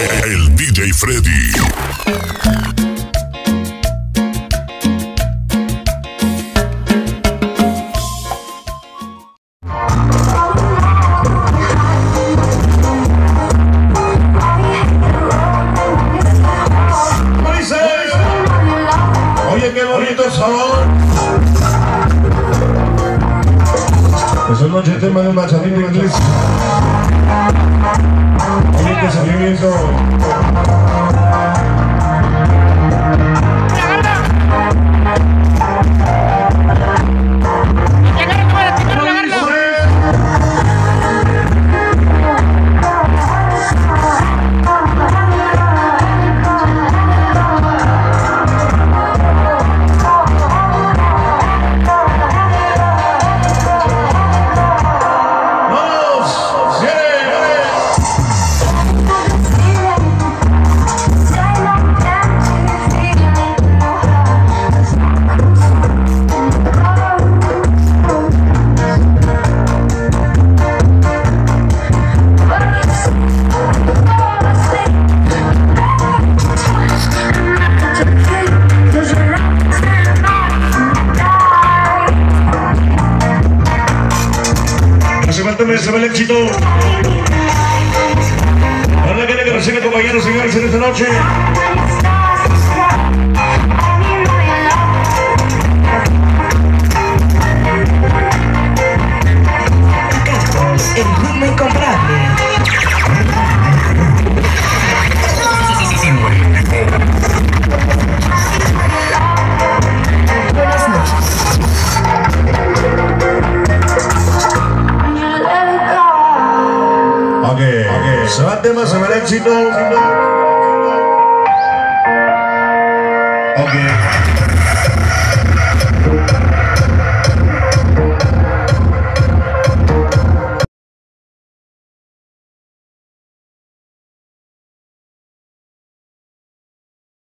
El DJ Freddy. Oye, qué bonito sabor. Esa noche tema de un bachadito inglés. Oye, qué sentimiento. Se va el éxito. Ahora que que recibe compañeros señores en esta noche. Se va el tema, se va el éxito.